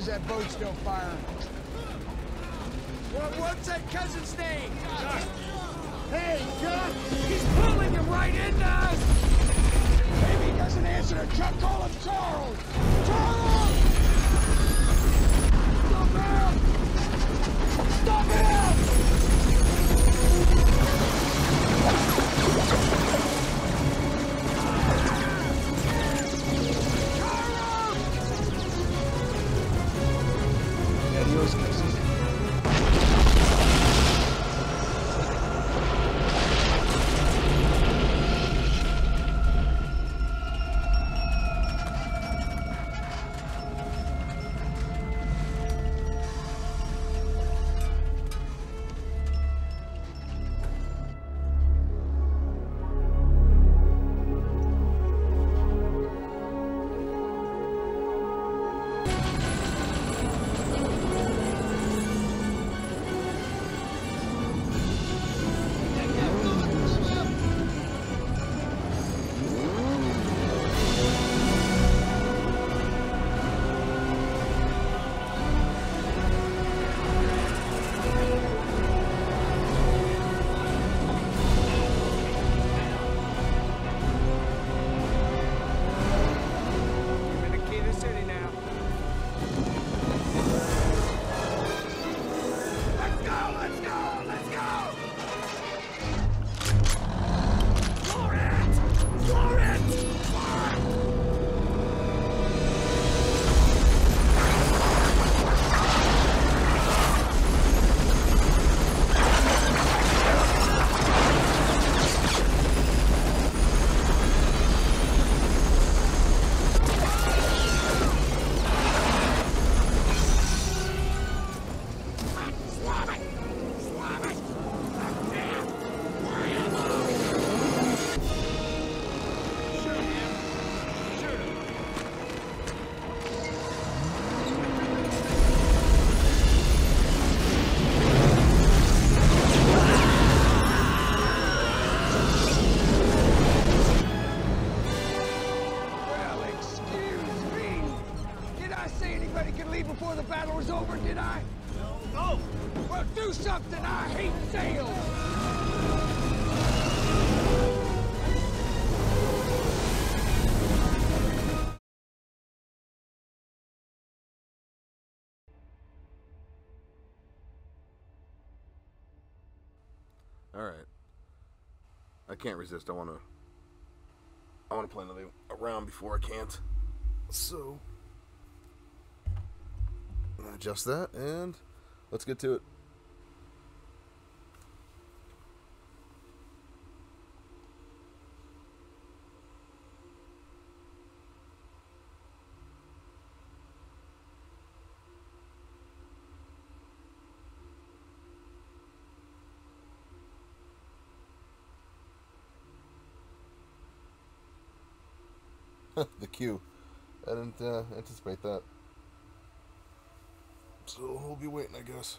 Is that boat still firing? can't resist. I want to. I want to play another round before I can't. So, adjust that, and let's get to it. queue. I didn't uh, anticipate that. So we'll be waiting, I guess.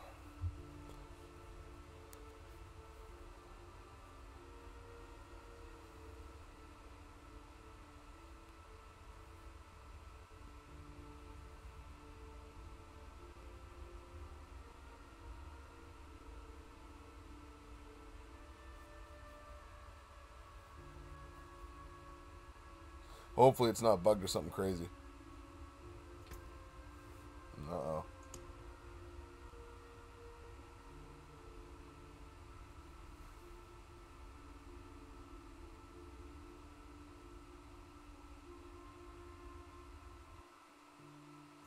Hopefully it's not bugged or something crazy. Uh-oh.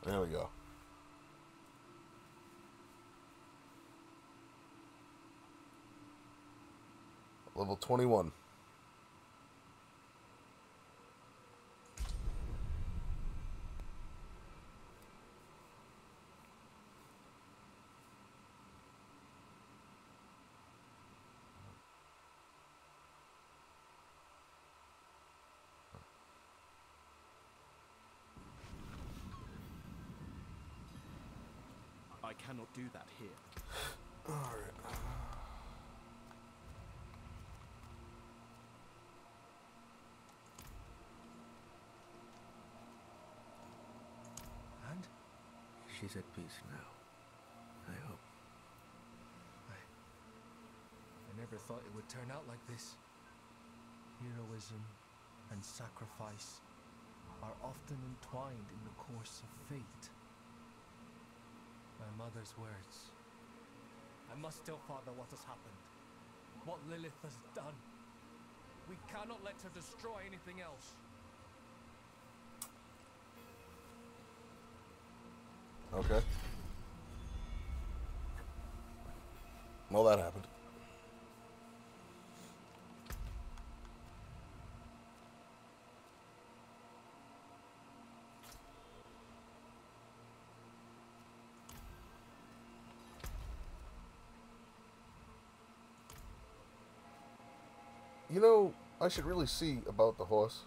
There we go. Level 21. Cannot do that here. Alright. And she's at peace now. I hope. I, I never thought it would turn out like this. Heroism and sacrifice are often entwined in the course of fate. My mother's words. I must tell father what has happened. What Lilith has done. We cannot let her destroy anything else. Okay. Well, that happened. You know, I should really see about the horse.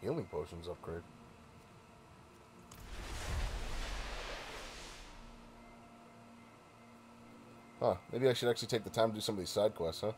Healing potions upgrade. Huh, maybe I should actually take the time to do some of these side quests, huh?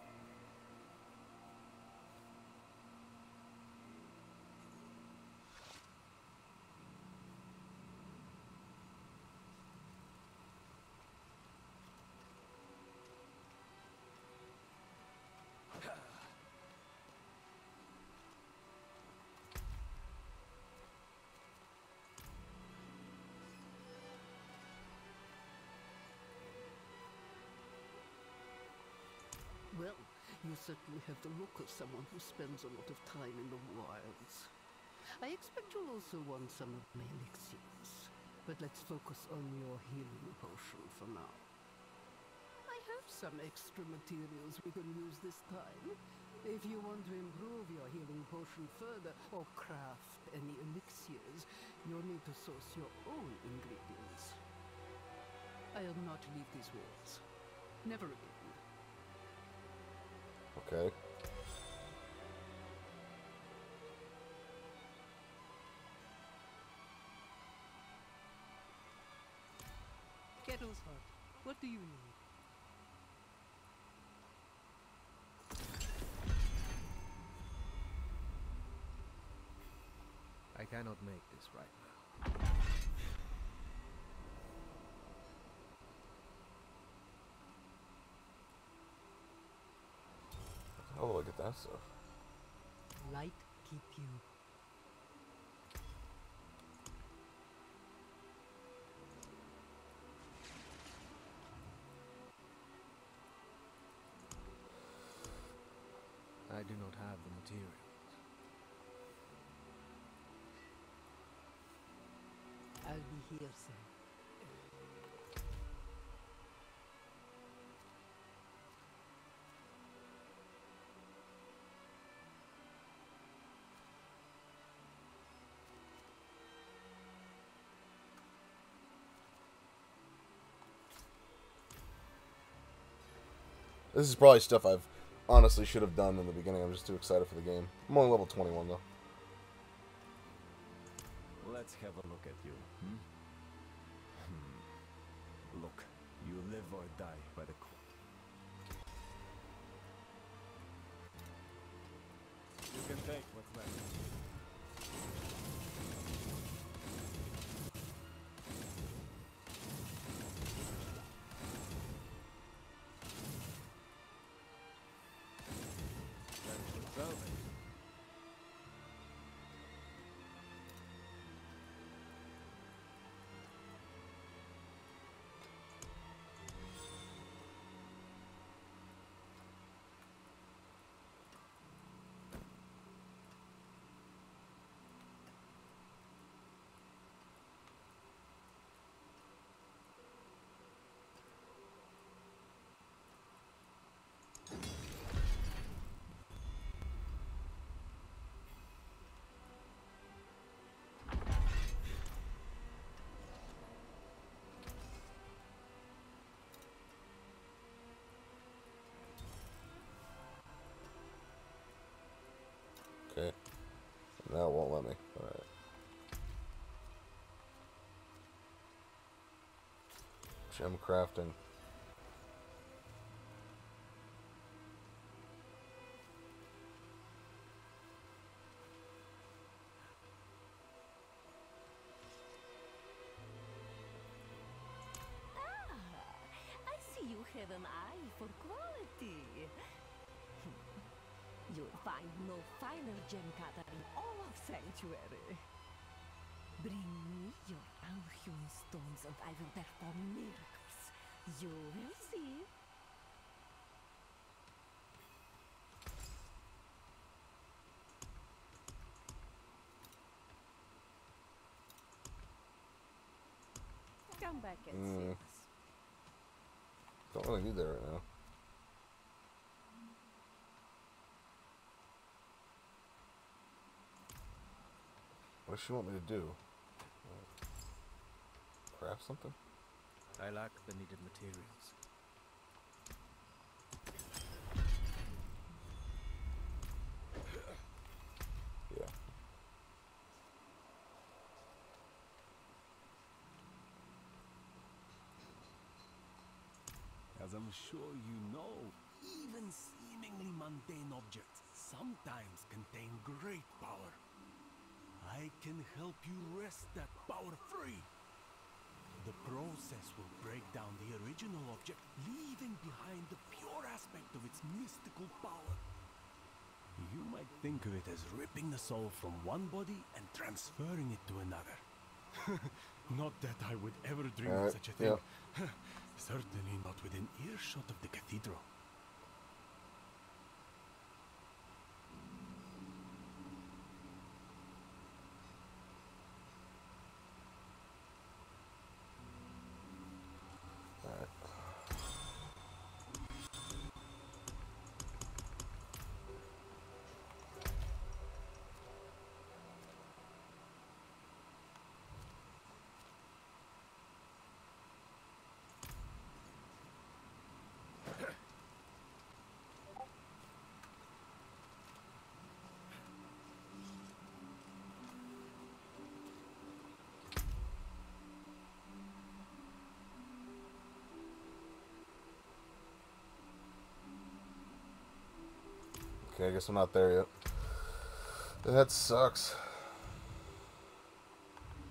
Have the look of someone who spends a lot of time in the wilds. I expect you'll also want some of my elixirs. But let's focus on your healing potion for now. I have some extra materials we can use this time. If you want to improve your healing potion further or craft any elixirs, you'll need to source your own ingredients. I'll not leave these walls. Never again. Okay. Kettle's heart. What do you need? I cannot make this right now. How do I get that stuff? Light keep you. I do not have the materials. I'll be here soon. This is probably stuff I've honestly should have done in the beginning. I'm just too excited for the game. I'm only level 21 though. Let's have a look at you. Hmm? Hmm. Look, you live or die by the code. You can take what's left. No, it won't let me. Alright. Gem crafting. Sanctuary. Bring me your unhewn stones and I will perform miracles. You will see. Come back and see Mm. us. Don't really need that right now. Does she want me to do? Craft something? I lack the needed materials. Yeah. As I'm sure you know, even seemingly mundane objects sometimes contain great power. I can help you wrest that power free. The process will break down the original object, leaving behind the pure aspect of its mystical power. You might think of it as ripping the soul from one body and transferring it to another. not that I would ever dream Alright, of uh, such a thing. yeah. Certainly not within earshot of the cathedral. Okay, I guess I'm not there yet. That sucks.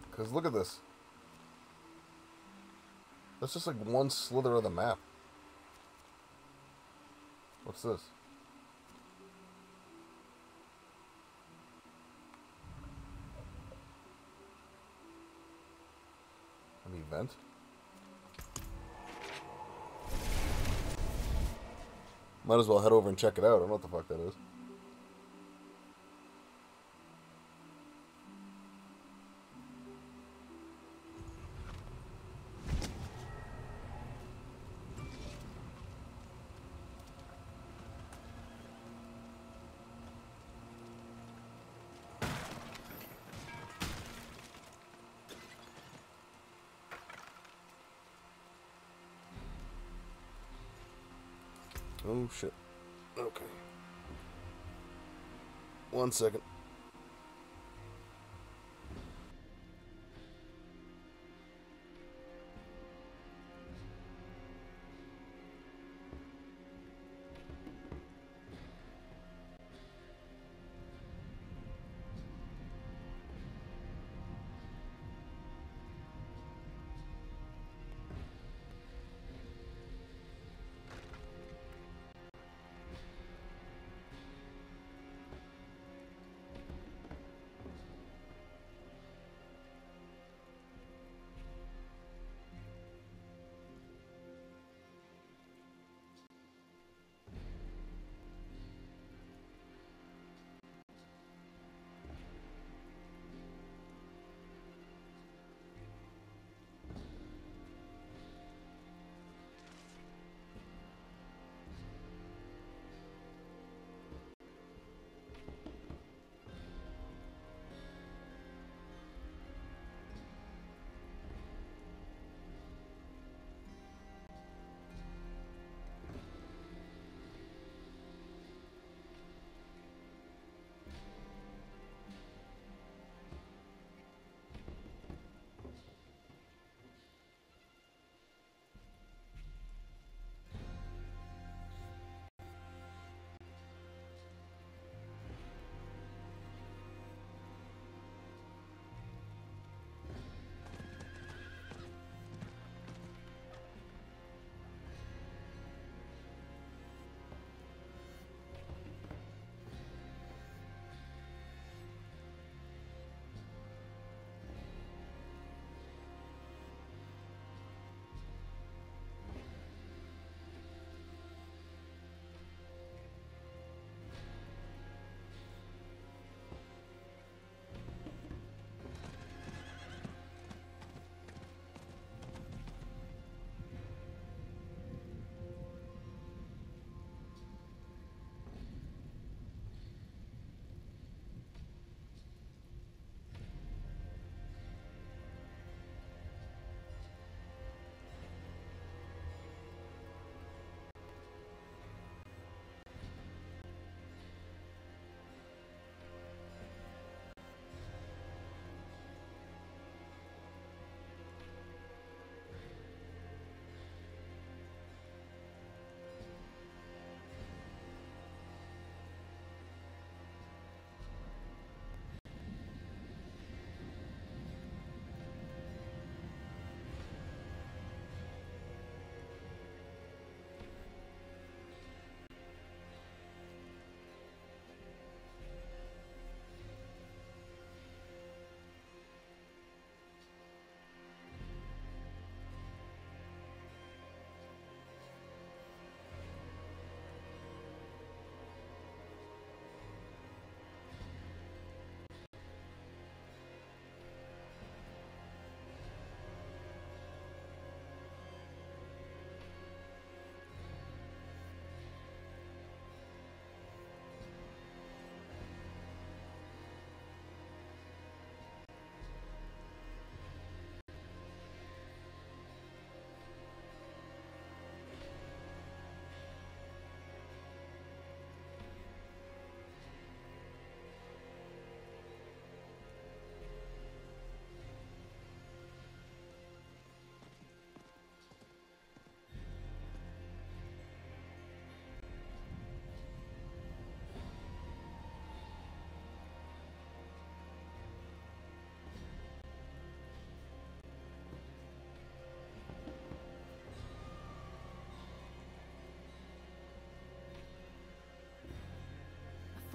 Because look at this. That's just like one slither of the map. What's this? An event? Might as well head over and check it out. I don't know what the fuck that is. Oh shit. Okay. One second.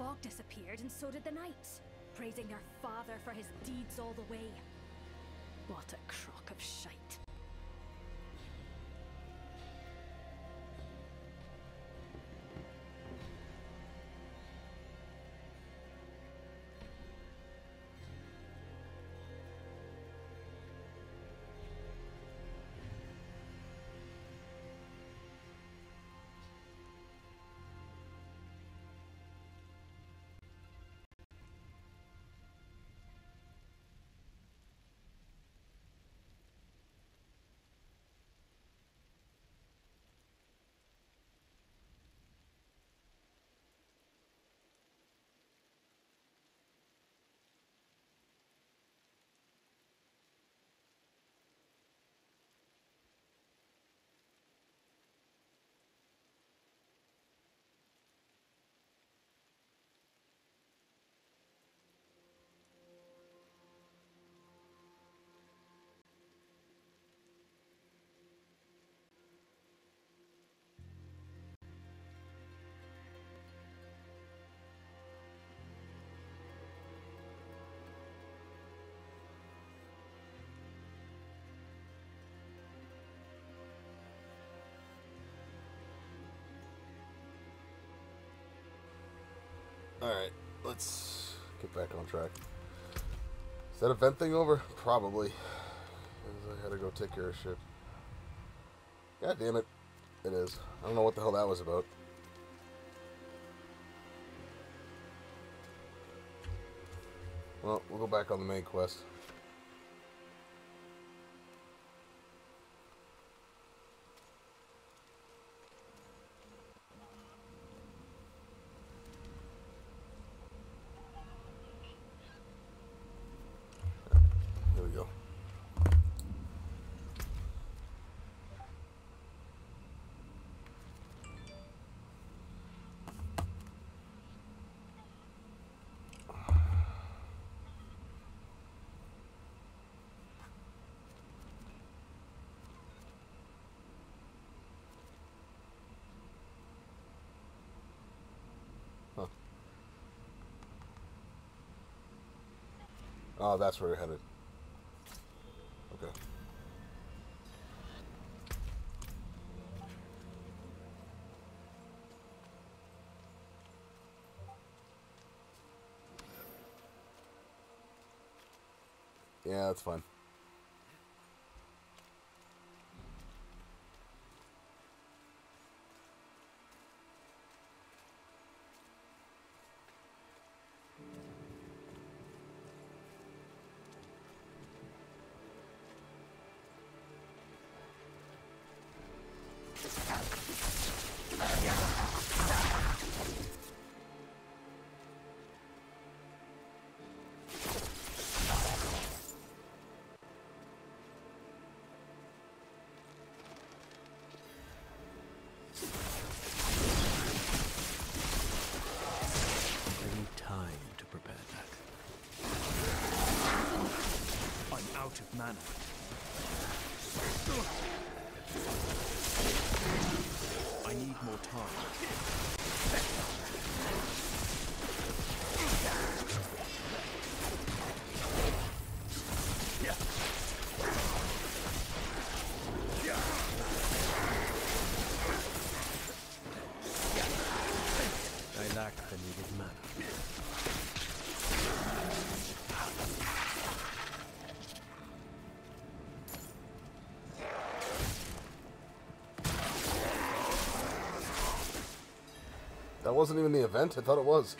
Dog disappeared, and so did the knights, praising their father for his deeds all the way. What a crock of shite. Alright, let's get back on track. Is that event thing over? Probably. I had to go take care of shit. God damn it. It is. I don't know what the hell that was about. Well, we'll go back on the main quest. Here we go. Huh. Oh, that's where we're headed. Okay. Yeah, that's fine. Out of mana. I need more time. I lack the needed mana. Wasn't even the event. I thought it was.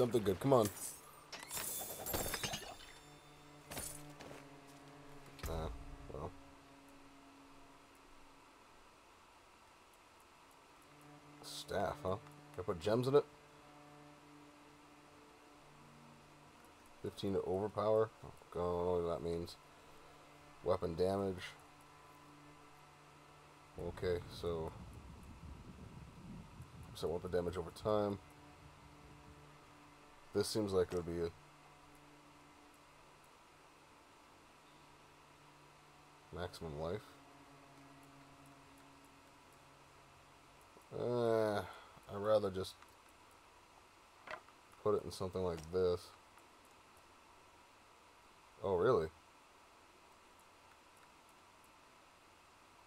Something good. Come on. Uh, well. Staff, huh? Can I put gems in it? 15 to overpower? Oh, what that means. Weapon damage. Okay, so. Set weapon damage over time. This seems like it would be a maximum life. Uh, I'd rather just put it in something like this. Oh, really?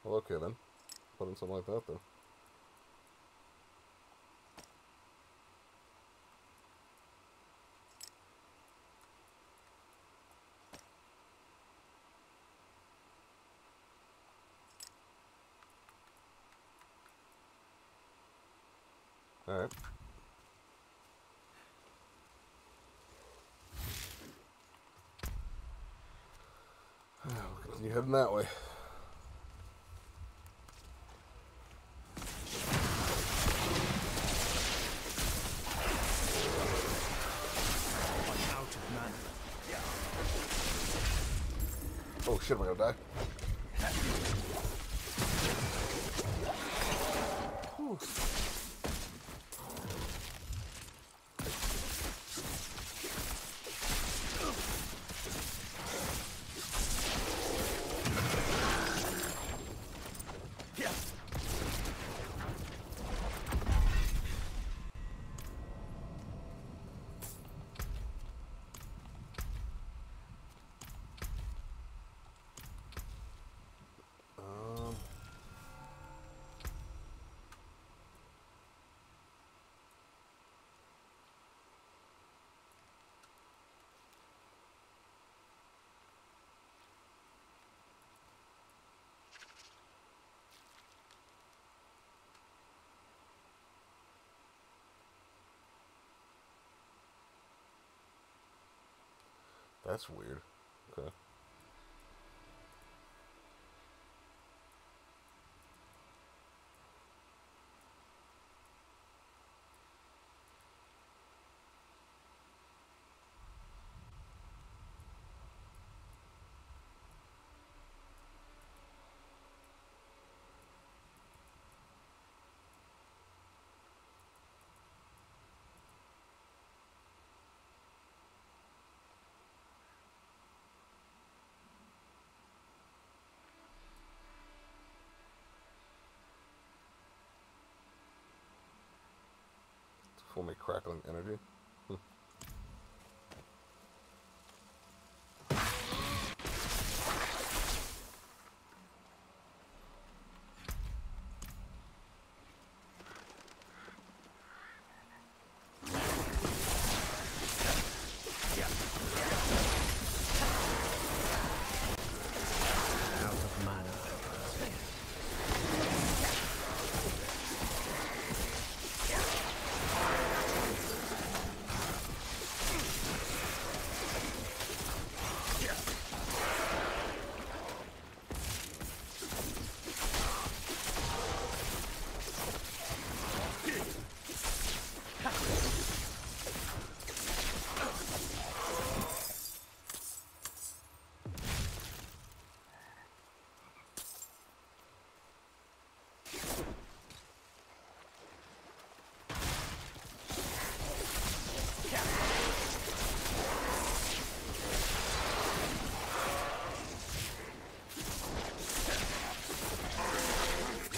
Well, okay then. Put in something like that then. Alright. You heading that way. I'm out of mana. Oh shit, am I gonna die? Um, that's weird. Okay. For me crackling energy. Hmm. Out of mana.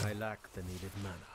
I lack the needed mana.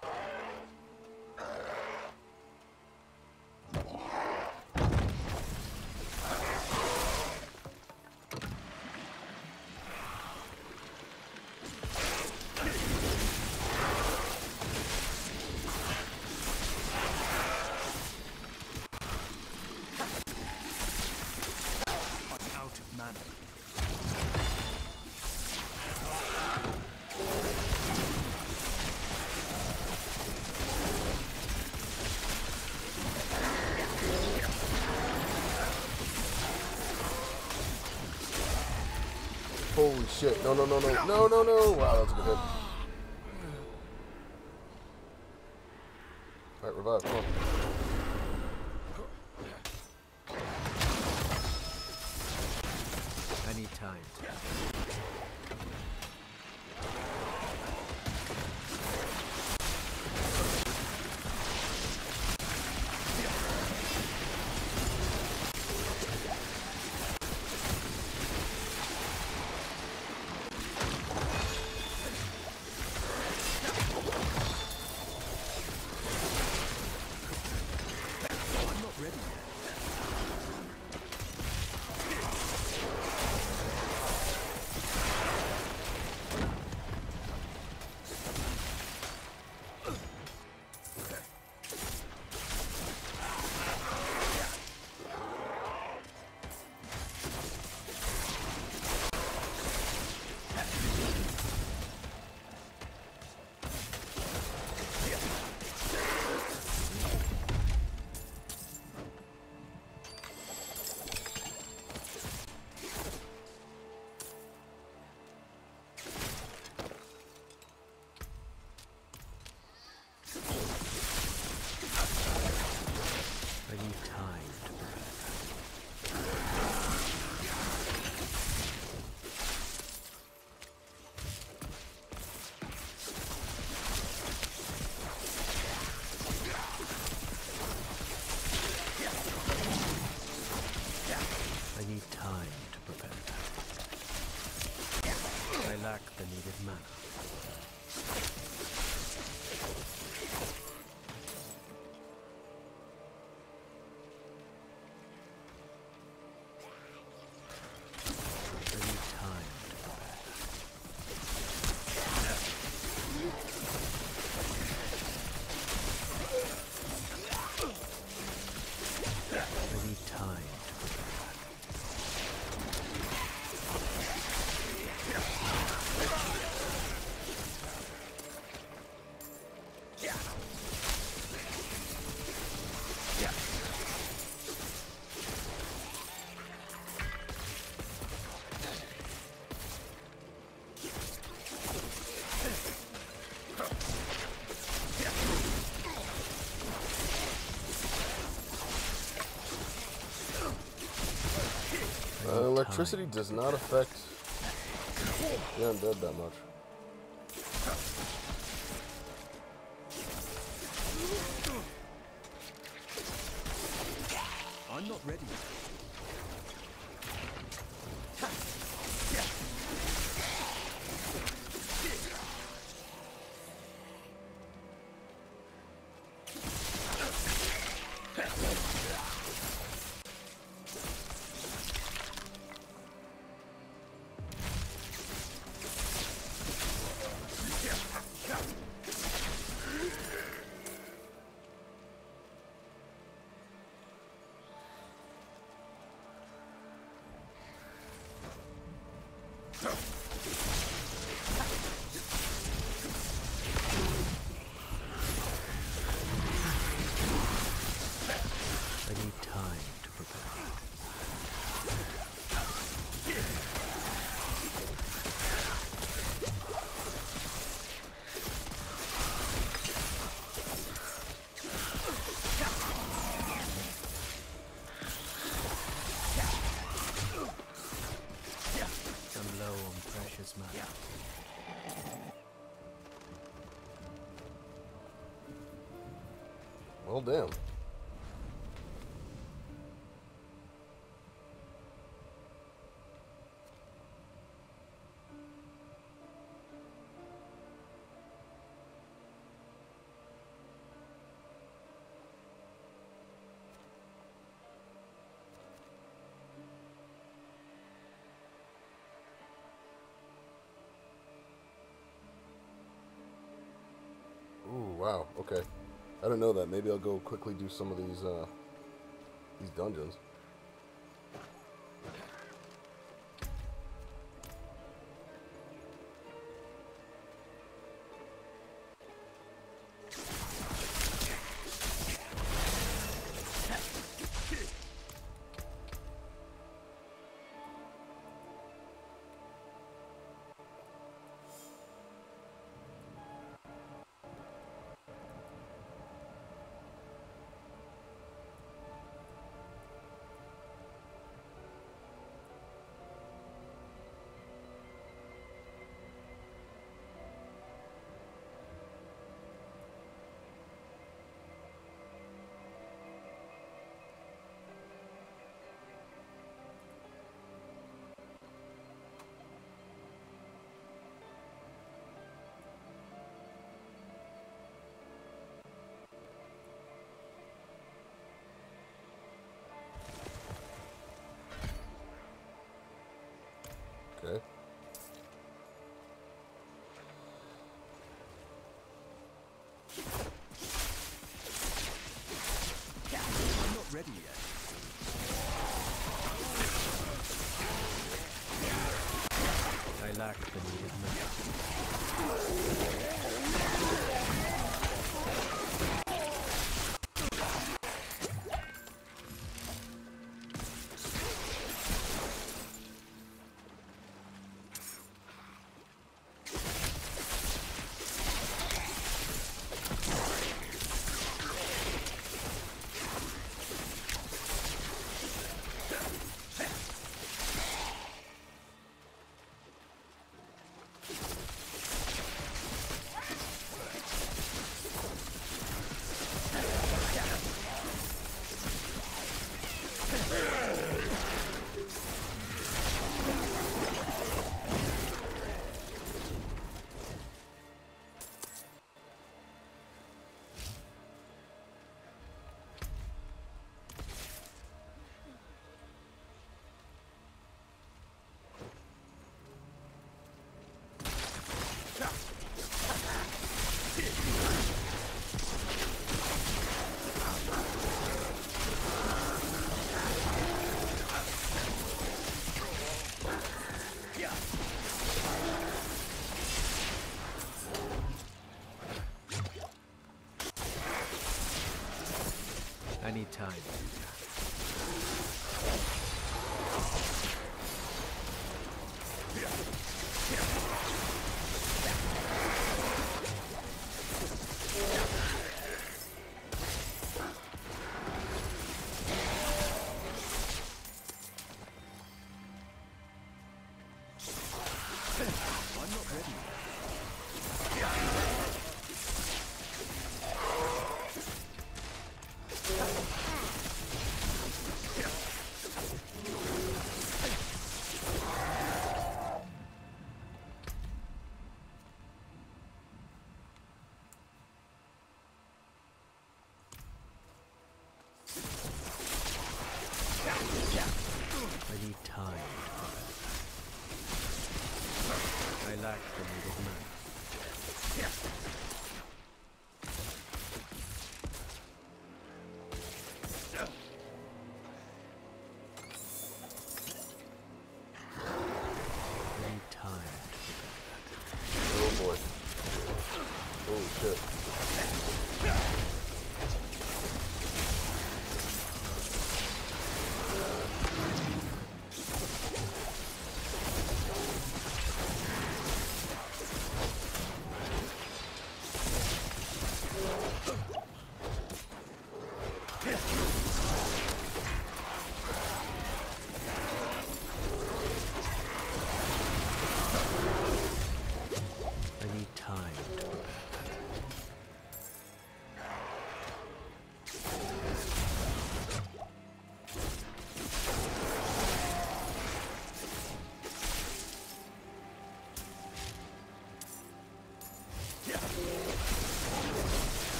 Holy shit. No, no, no, no. No, no, no. Wow, that's a good hit. Electricity does not affect the undead that much. Damn. Ooh, wow. Okay. I don't know that. Maybe I'll go quickly do some of these uh these dungeons. Ready yet. I lack the needed I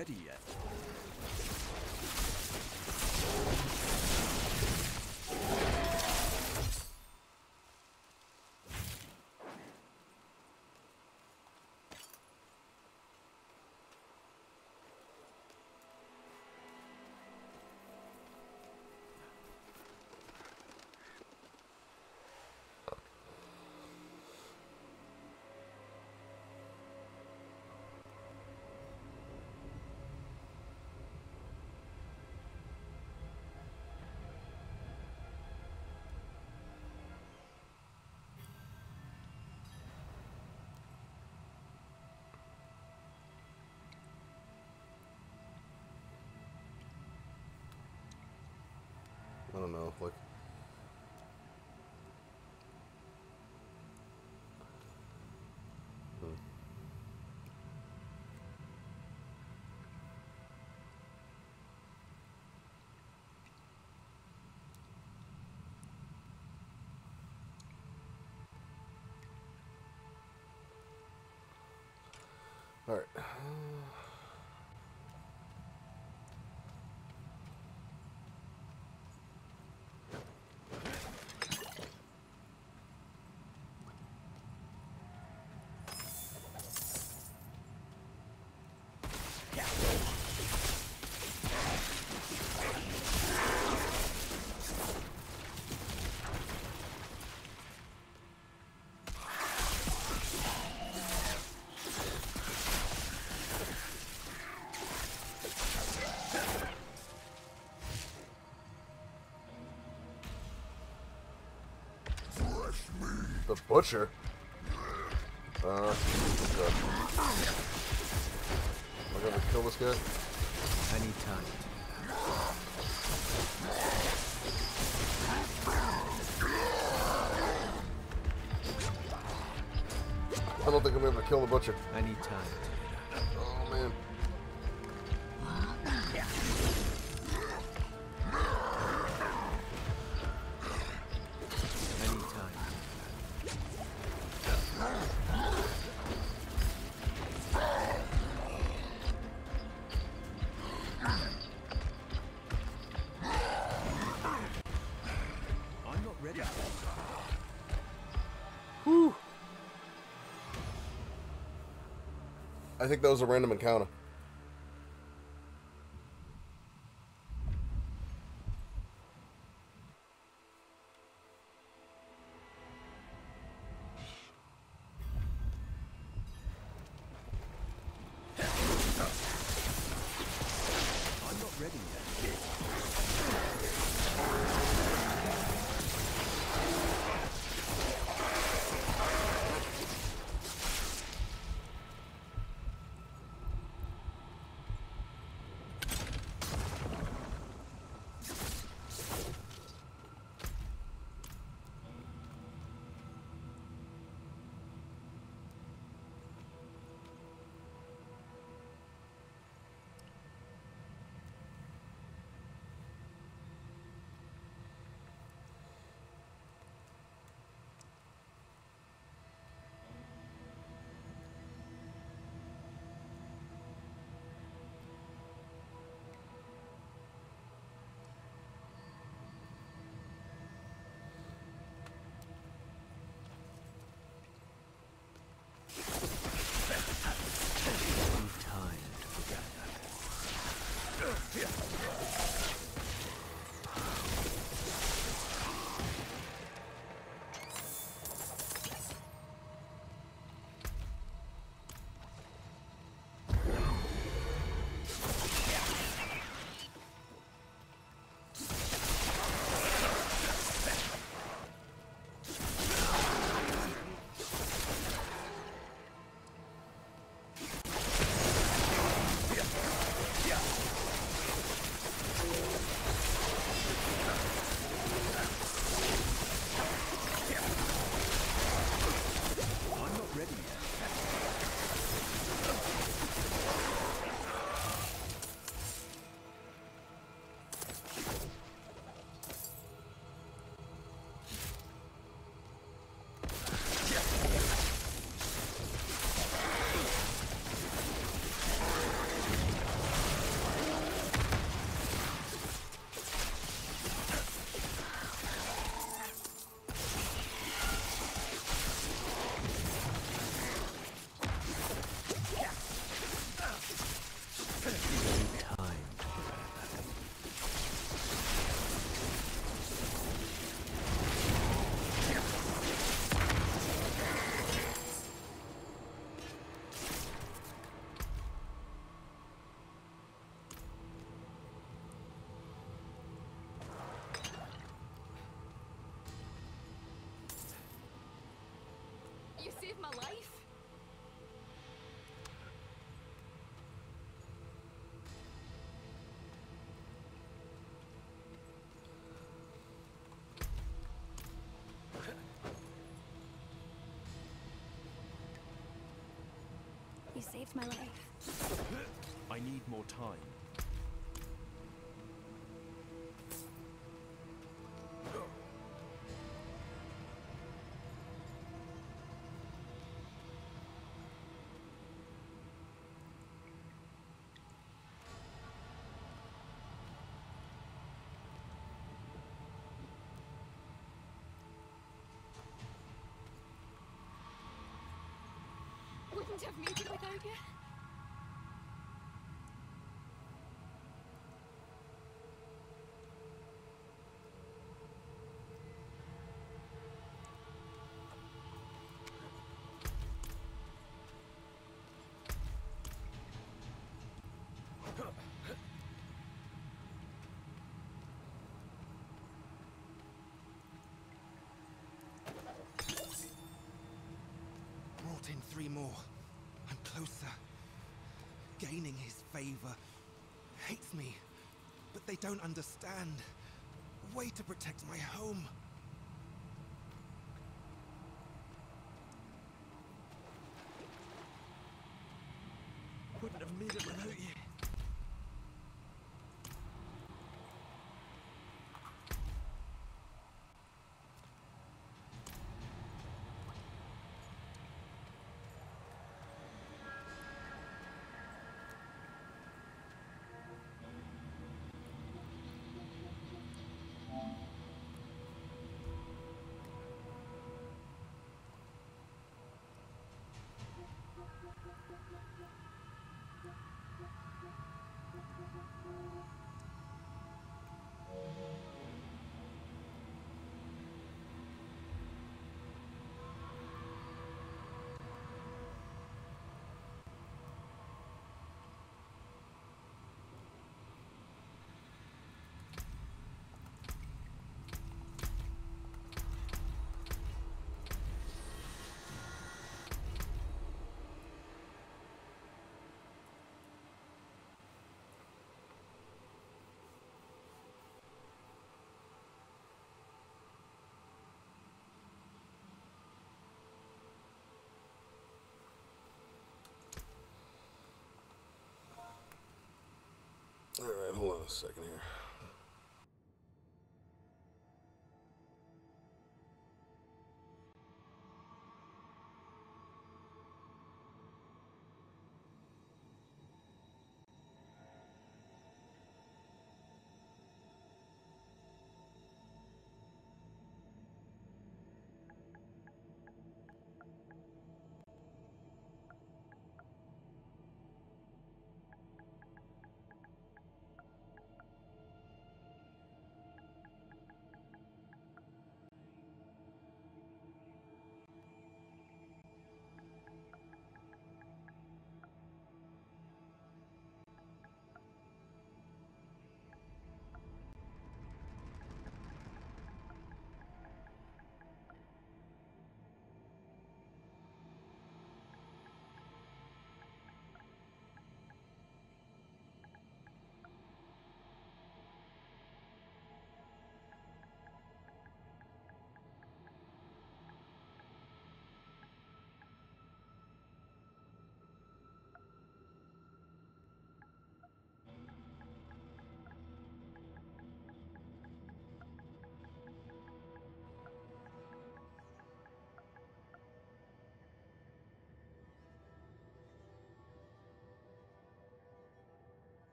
ready yet. I don't know, like. Hmm. All right. The butcher. Uh, okay. Am I gonna kill this guy? Anytime. I don't think I'm able to kill the butcher. Anytime. Oh I think that was a random encounter. Saved my life. I need more time. Wouldn't have made it without you. Brought in three more. Gaining his favor. Hates me. But they don't understand. Way to protect my home. Second here.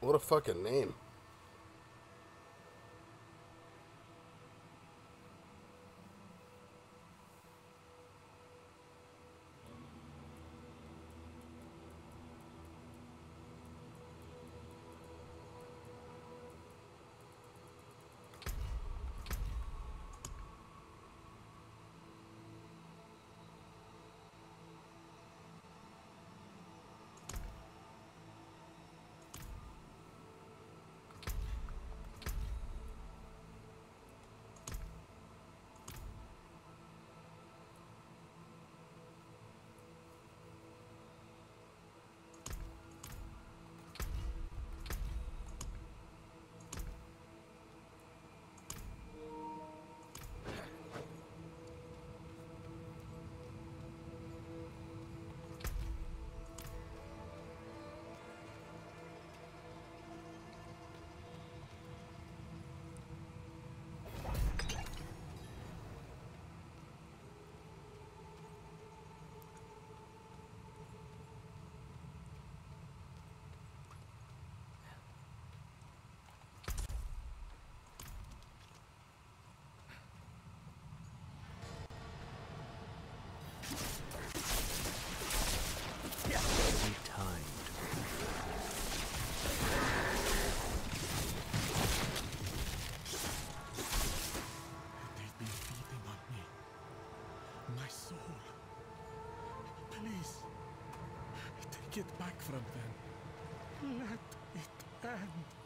What a fucking name. get back from them. Let it end.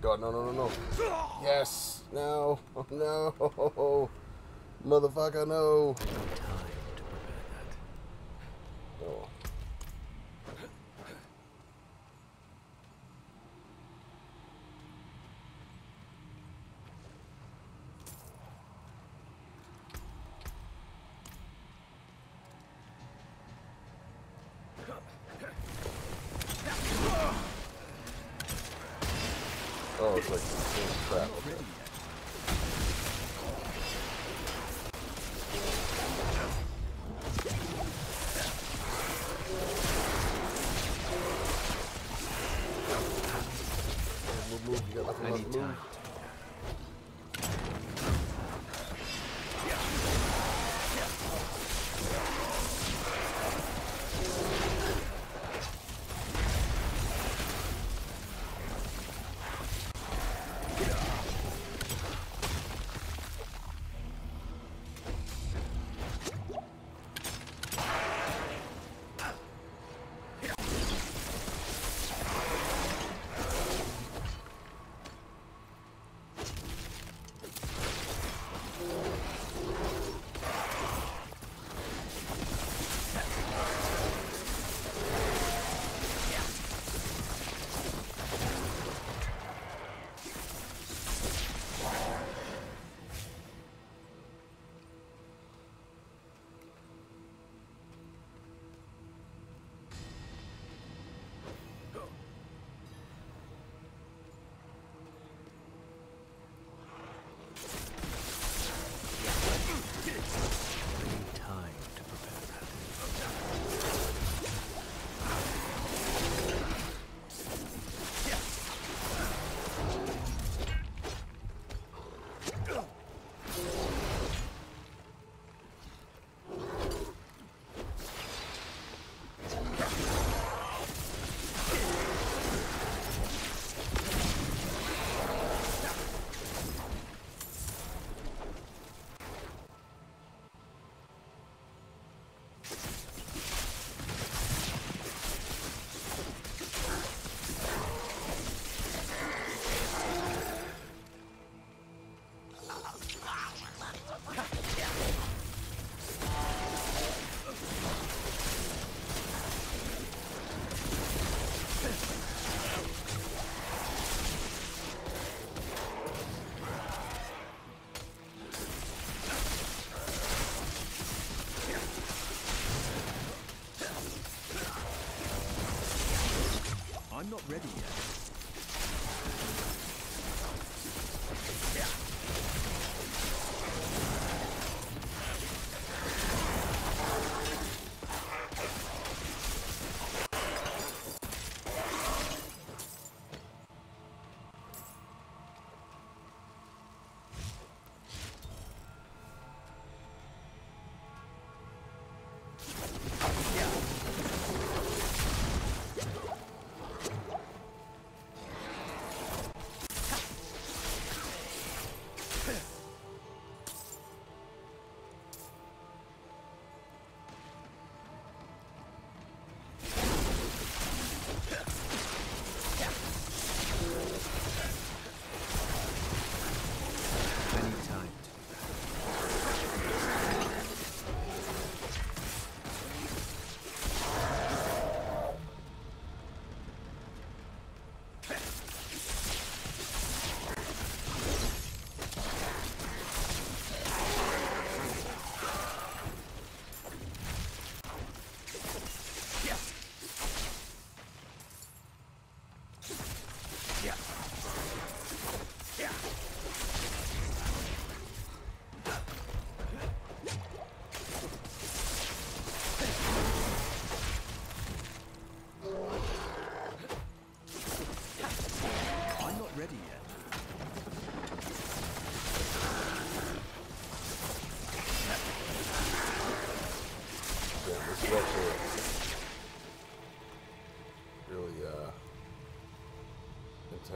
god, no, no, no, no. Yes! No! No! Motherfucker, no! move. You got like a move. Ready yet.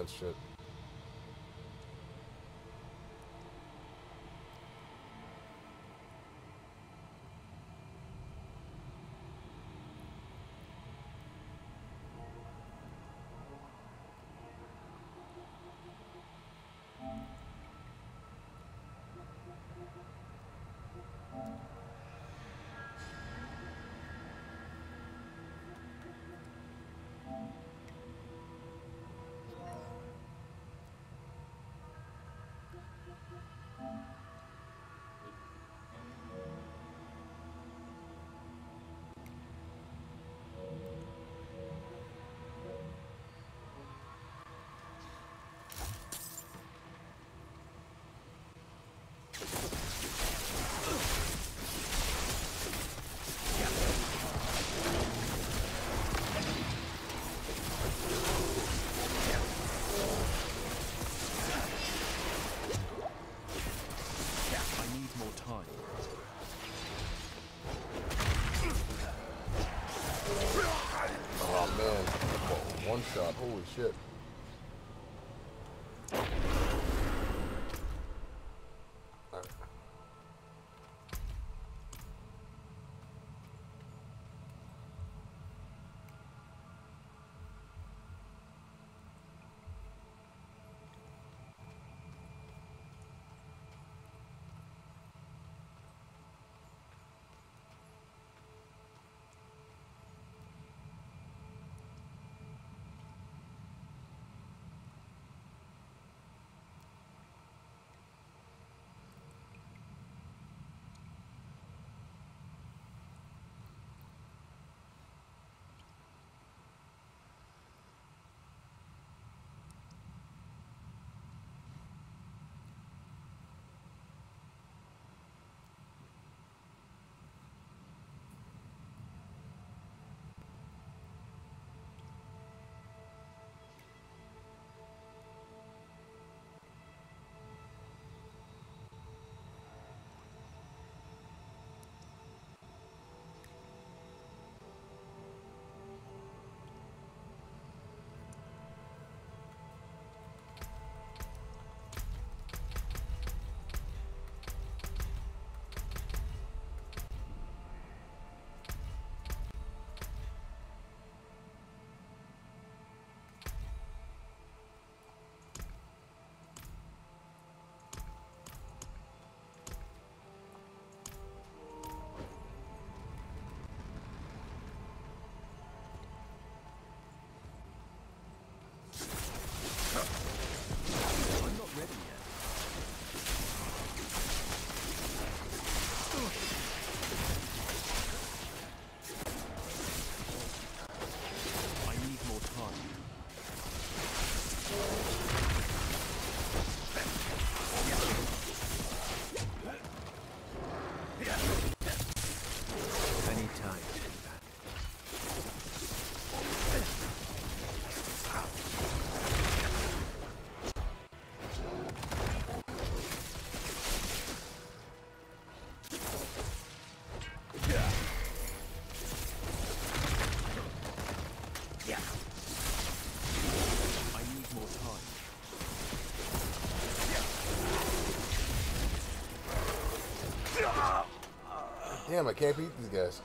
Intense shit. One shot, holy shit. Damn, I can't beat these guys.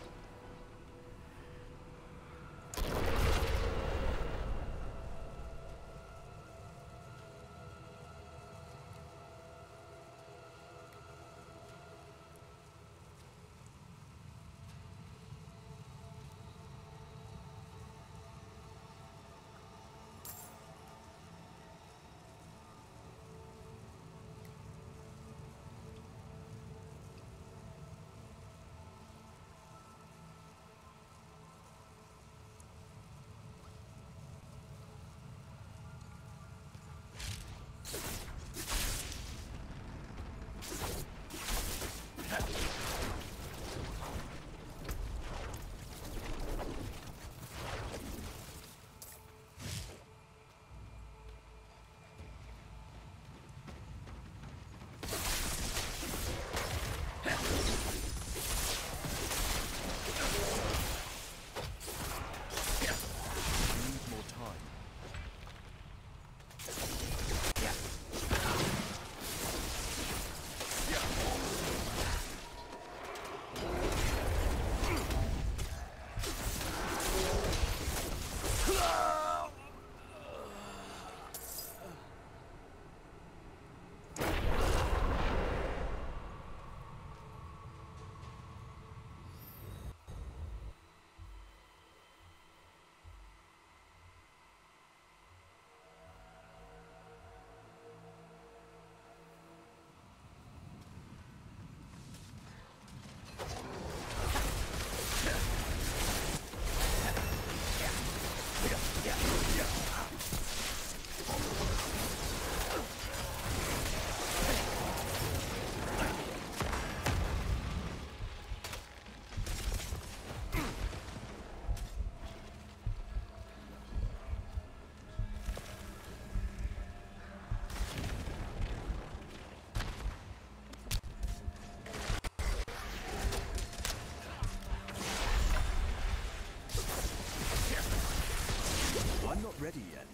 Ready yet.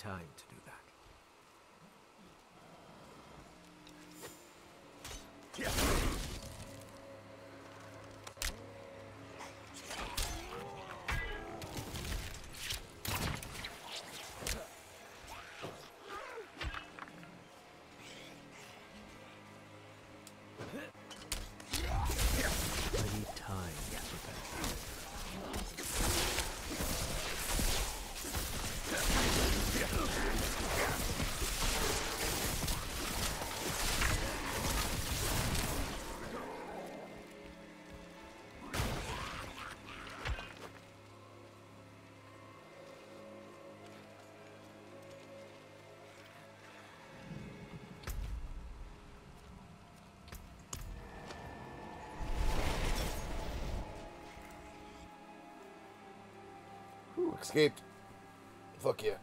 Time to do escaped. Fuck yeah.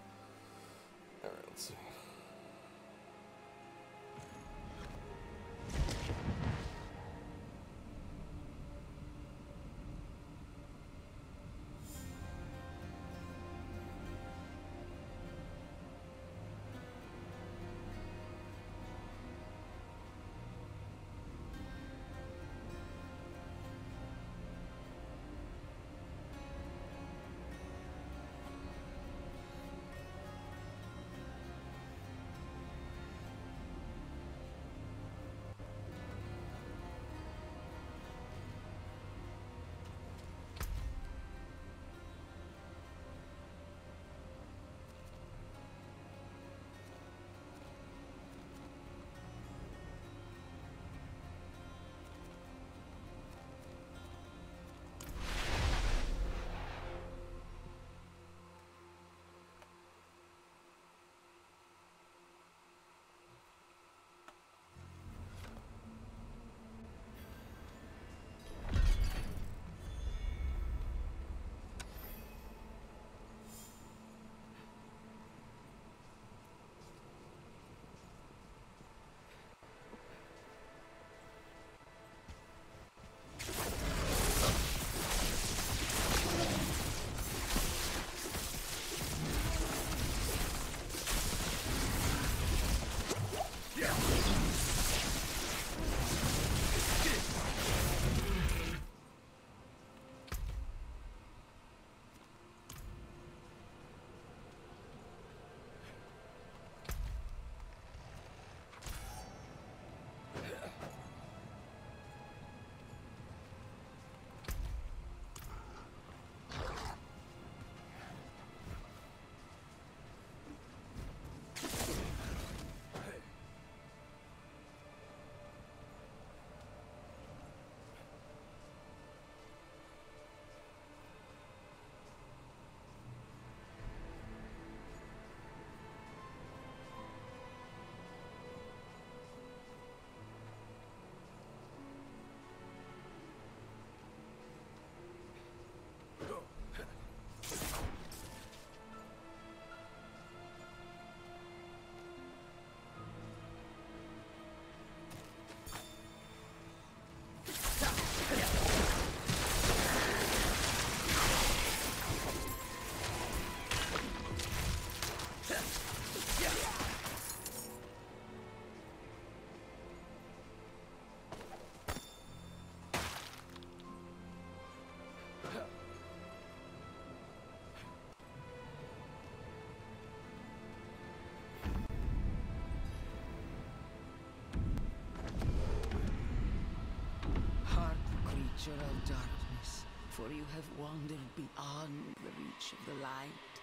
Of darkness, for you have wandered beyond the reach of the light.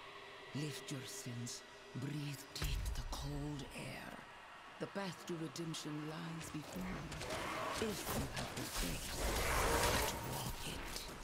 Lift your sins, breathe deep the cold air. The path to redemption lies before you, if you have the faith to walk it.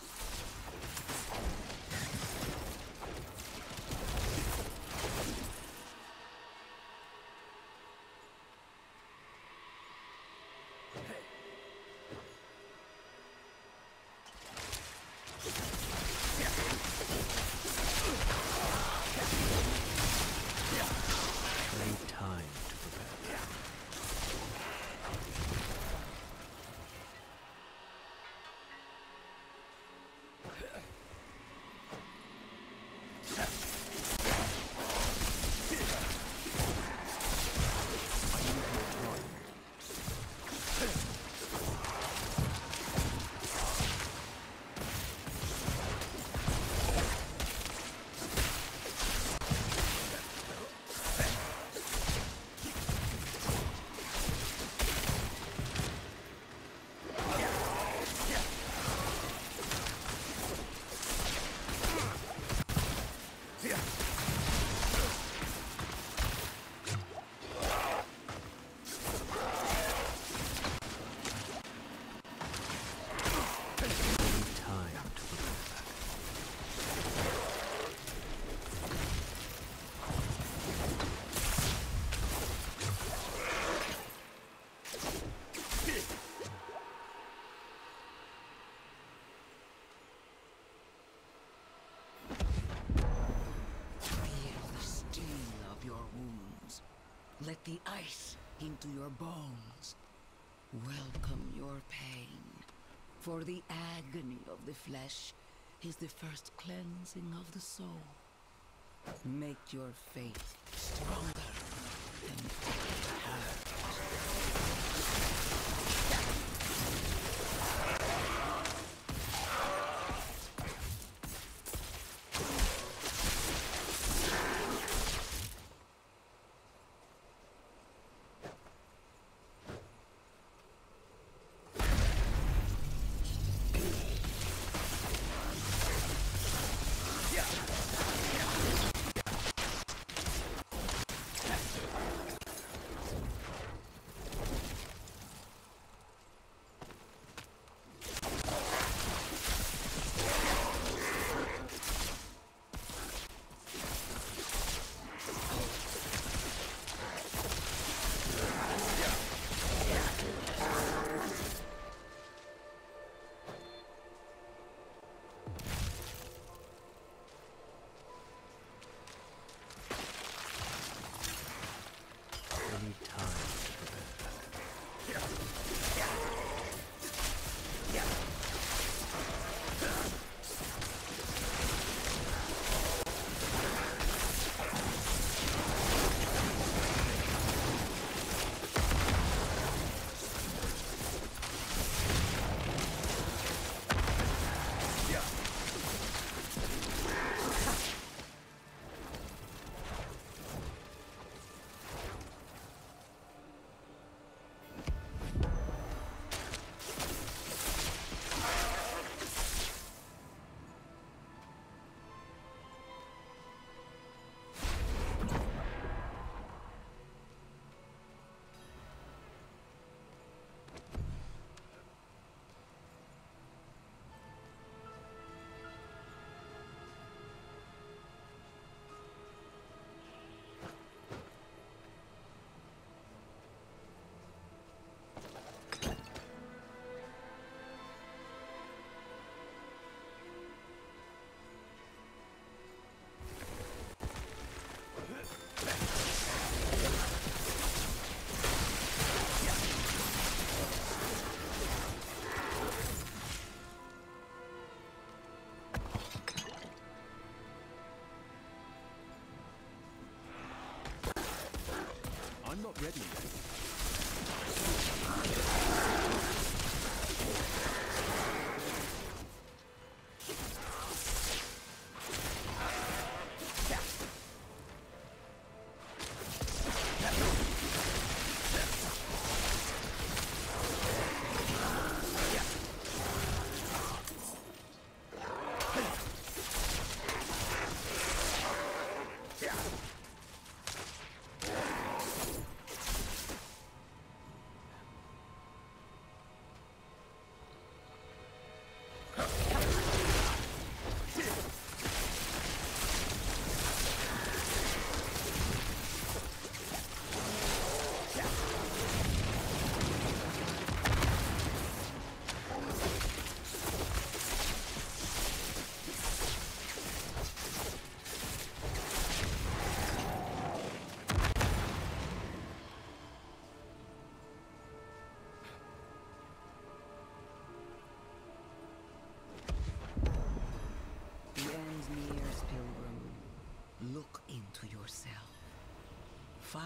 Let the ice into your bones. Welcome your pain. For the agony of the flesh is the first cleansing of the soul. Make your faith stronger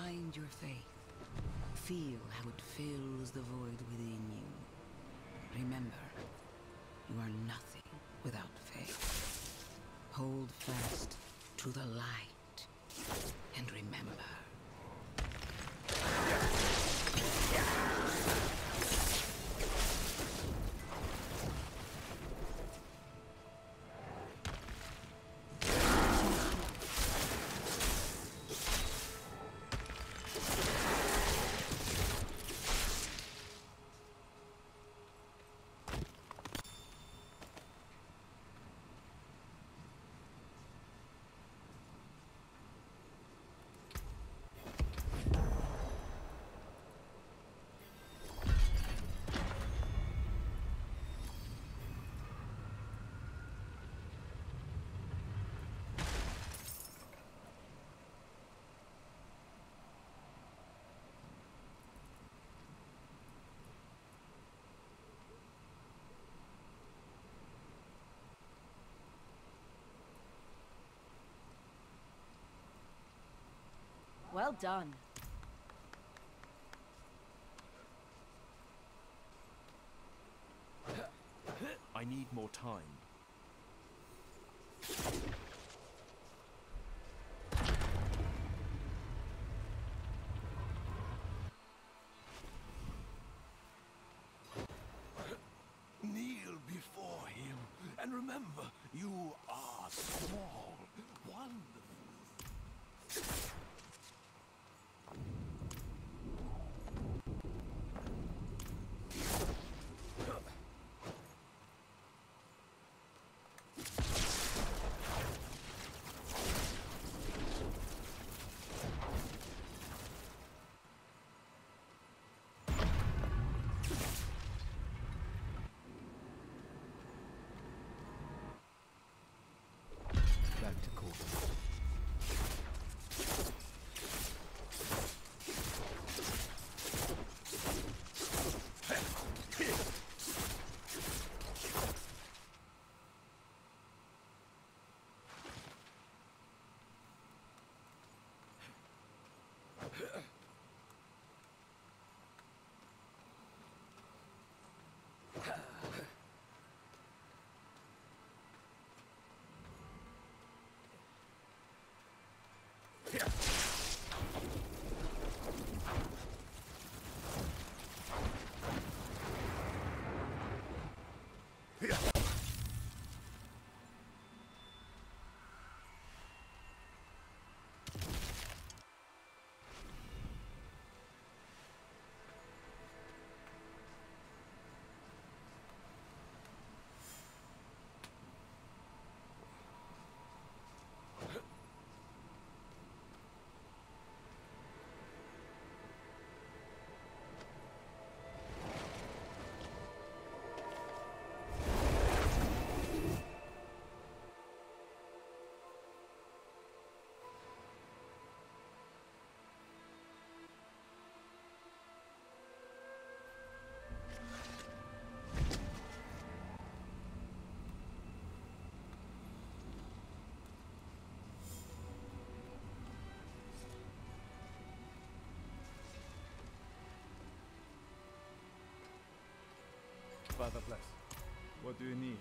Find your faith. Feel how it fills the void within you. Remember, you are nothing without faith. Hold fast to the light. And remember, Well done. I need more time. Kneel before him, and remember, you are Father bless. What do you need?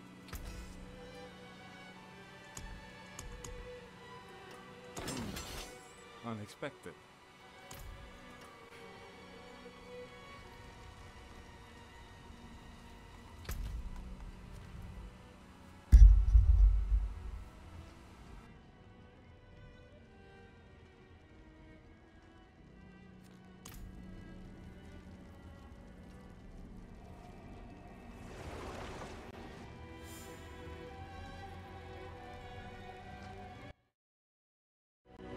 Hmm. Unexpected.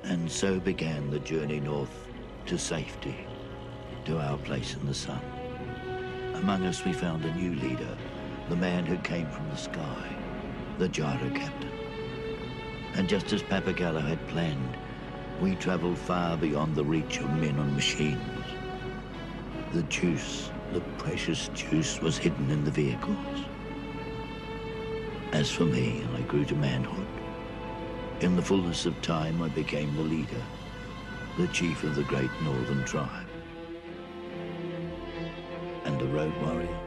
And so began the journey north to safety, to our place in the sun. Among us we found a new leader, the man who came from the sky, the gyro captain. And just as Pappagallo had planned, we traveled far beyond the reach of men and machines. The juice, the precious juice, was hidden in the vehicles. As for me, I grew to manhood. In the fullness of time, I became the leader. the chief of the great northern tribe. And a road warrior?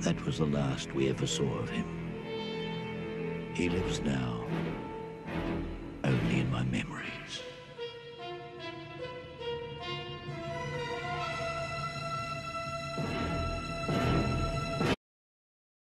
That was the last we ever saw of him. He lives now,